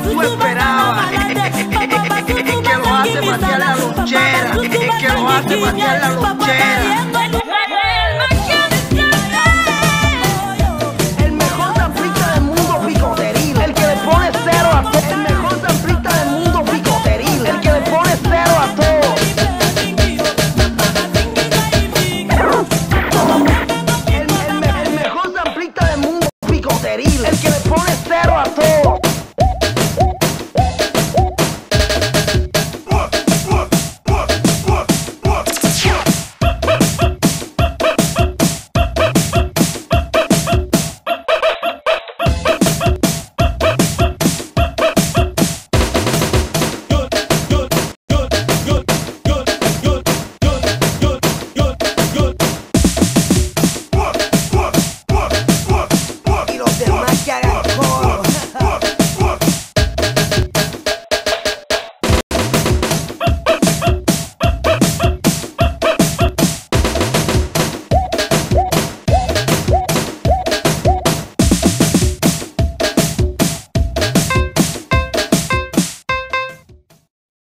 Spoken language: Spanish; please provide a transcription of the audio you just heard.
que tú esperabas, que lo hace patear la lonchera, que lo hace patear la lonchera.